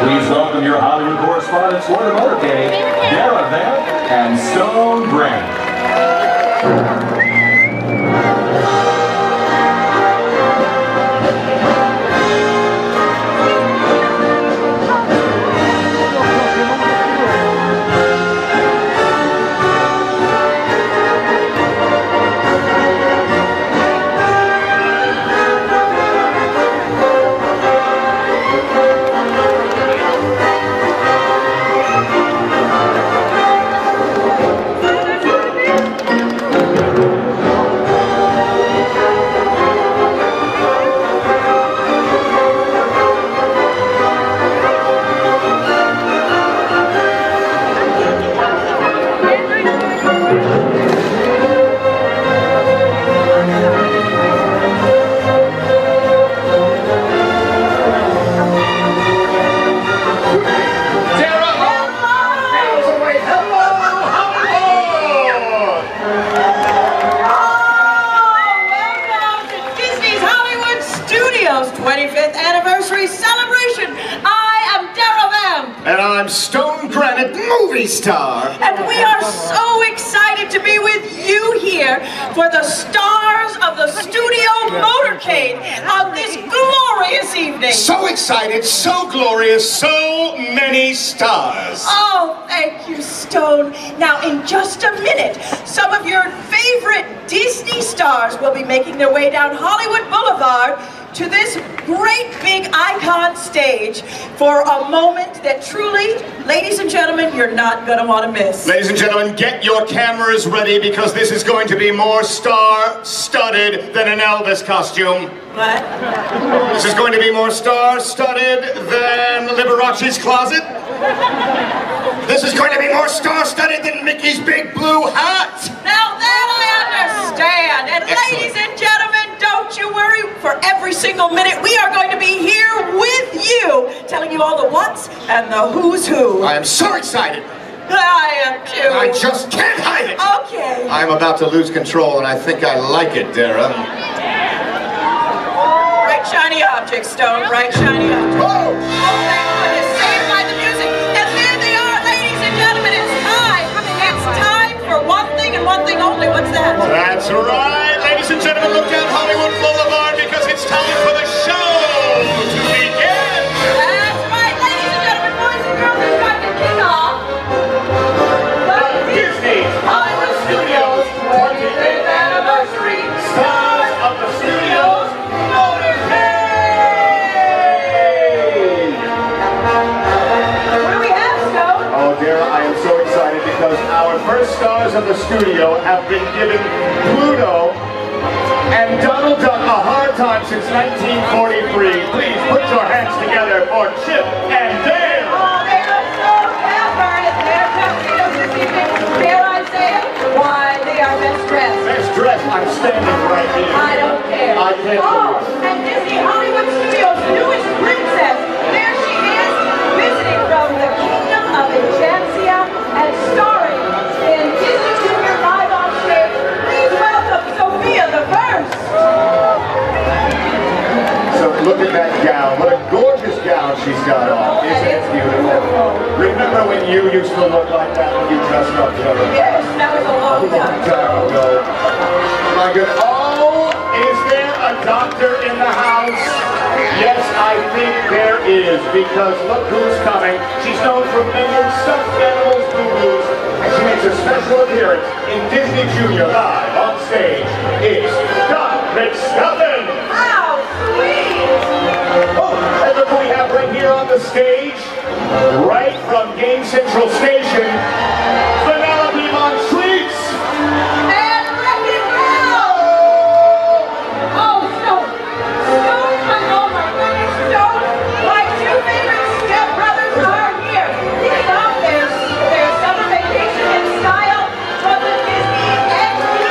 Please welcome your Hollywood correspondents for the motorcade, Dara Vamp and Stone Grant. Movie Star. and we are so excited to be with you here for the stars of the studio motorcade on this glorious evening. So excited, so glorious, so many stars. Oh, thank you, Stone. Now, in just a minute, some of your favorite Disney stars will be making their way down Hollywood Boulevard to this great big icon stage for a moment that truly, ladies and gentlemen, you're not going to want to miss. Ladies and gentlemen, get your cameras ready because this is going to be more star-studded than an Elvis costume. What? This is going to be more star-studded than Liberace's closet. This is going to be more star-studded than Mickey's big blue hat. Single minute, we are going to be here with you, telling you all the what's and the who's who. I am so excited. I am too. I just can't hide it. Okay. I'm about to lose control, and I think I like it, Dara. Bright shiny object, Stone. Bright shiny object. Whoa! Oh, thank goodness. Saved by the music. And there they are, ladies and gentlemen. It's time. It's time for one thing and one thing only. What's that? That's right, of the studio have been given Pluto and Donald Duck a hard time since 1943. Please put your hands together for Chip and Dale. Oh, they look so dapper in their tuxedos this evening. Dare I say it? Why, they are best dressed. Best dressed, I'm standing right here. I don't care. I can't Oh, and Disney oh, you to look like that when you dressed up the Yes, that was a long time. ago? My good. Oh, is there a doctor in the house? Yes, I think there is because look who's coming. She's known for making stuffed animals boo-boos, and she makes a special appearance in Disney Junior Live on stage. It's Doc McStuffin. How sweet! Oh, and look who we have right here on the stage, right from Game Central Station, Vanellope Von Schweetz. And Wreck-It Ralph! Oh, Stone! Stone! Oh my goodness, Stone! My two favorite stepbrothers are here! Kicking off their, their summer vacation in style from the Disney XD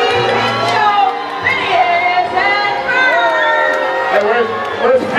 Show, Phineas and Ferb! And where's Where's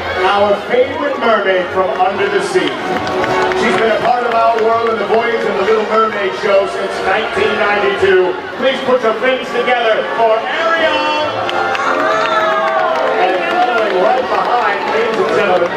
our favorite mermaid from under the sea. She's been a part of our world in the Voyage and the Little Mermaid show since 1992. Please put your things together for Ariel! And following right behind, ladies and gentlemen,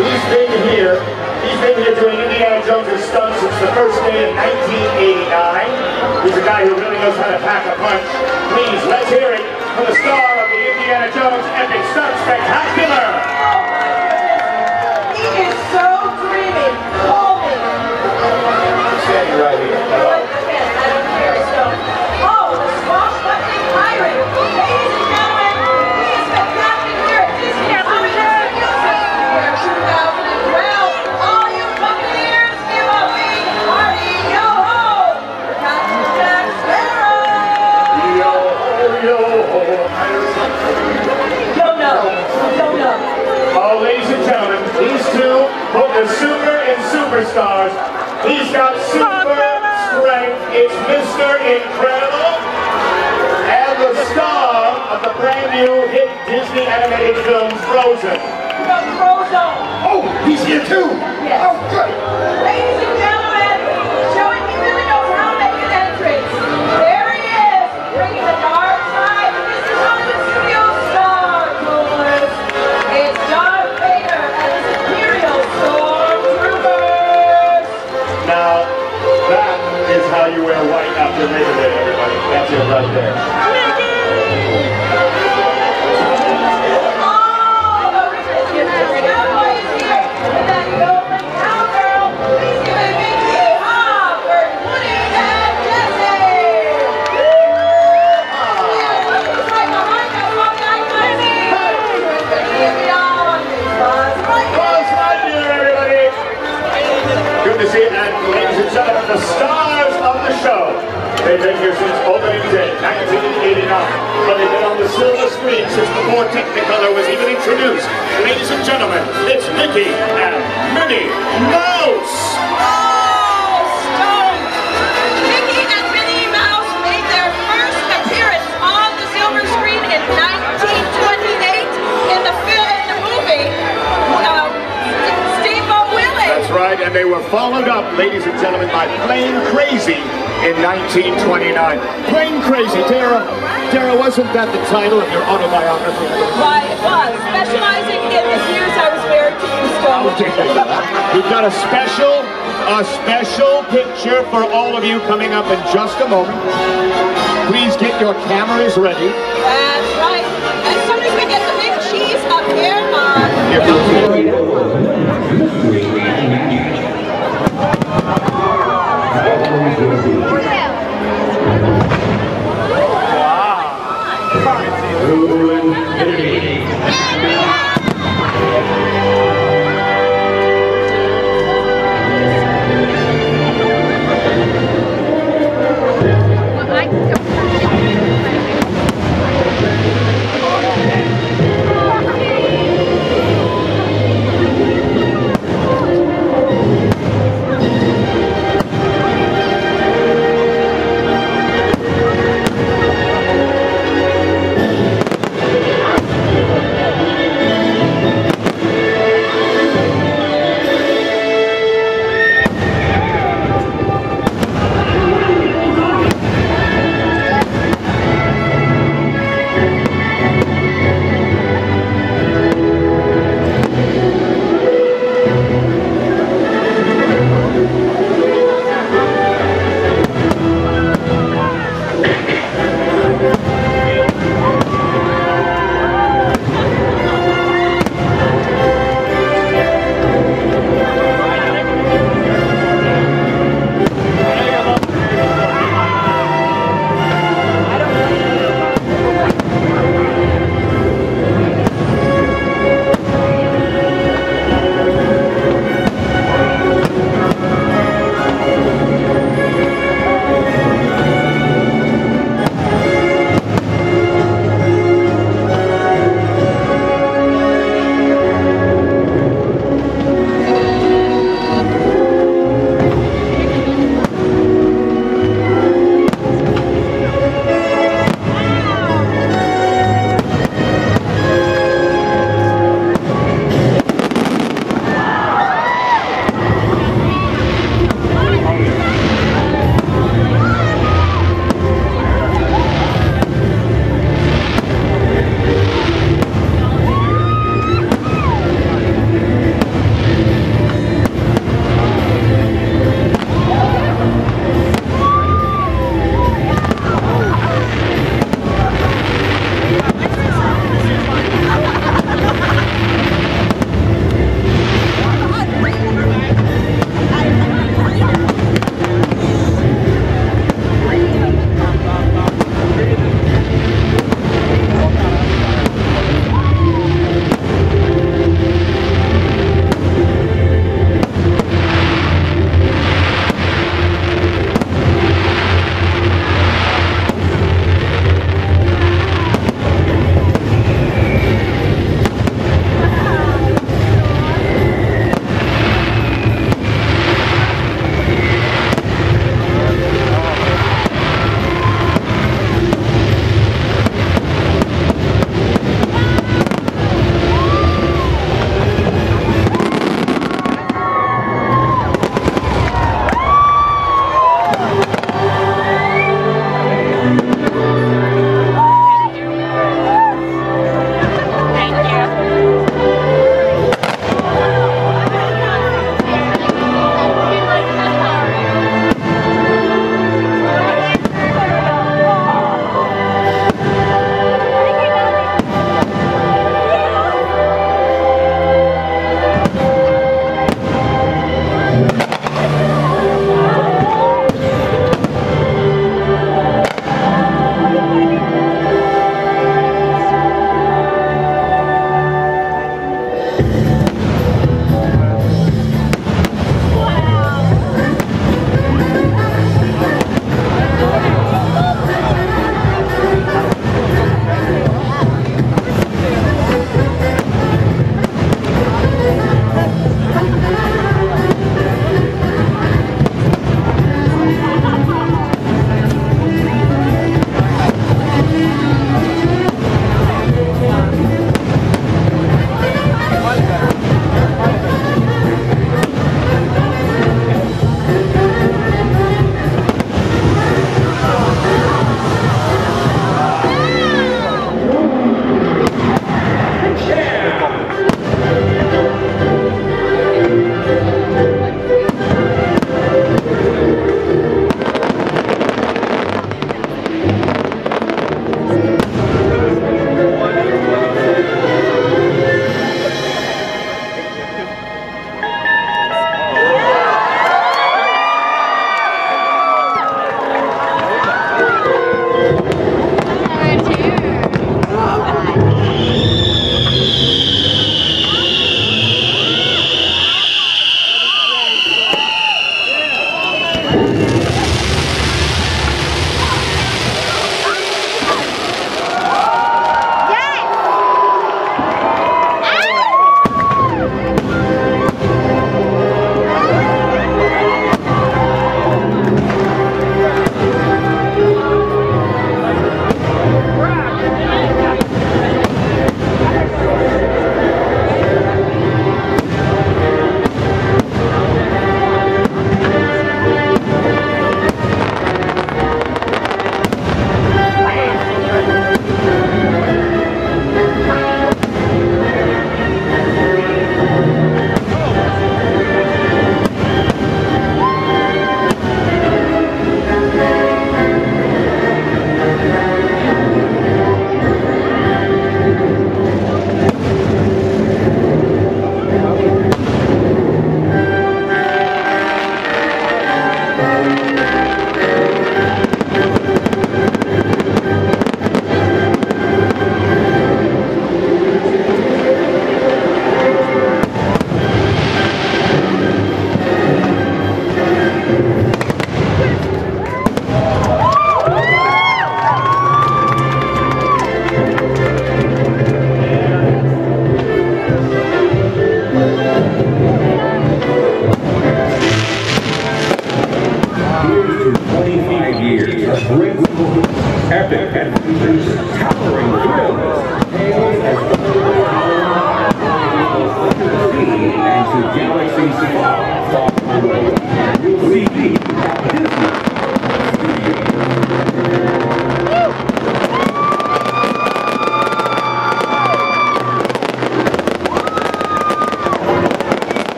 he's been here. He's been here doing Indiana Jones' stunts since the first day in 1989. He's a guy who really knows how to pack a punch. Please, let's hear it for the star of the Indiana Jones Epic Stunt Spectacular. Oh my goodness. He is so dreamy. Call me. Standing right here. Incredible. And the star of the brand new hit Disney animated film Frozen. Frozone. Oh, he's here too. Yes. Oh, good. They've been here since opening day, 1989. But they've been on the silver screen since before Technicolor was even introduced. Ladies and gentlemen, it's Mickey and Minnie Mouse. Stone! Mickey and Minnie Mouse made their first appearance on the silver screen in 1928 in the film, the movie, uh, Steamboat Willie. That's right, and they were followed up, ladies and gentlemen, by Plane Crazy in 1929. Plane Crazy, Tara. Tara, wasn't that the title of your autobiography? Why, it was. Specializing in the years I was married to you, Stone. We've got a special, a special picture for all of you coming up in just a moment. Please get your cameras ready. That's right. As soon as we get the big cheese up here you'll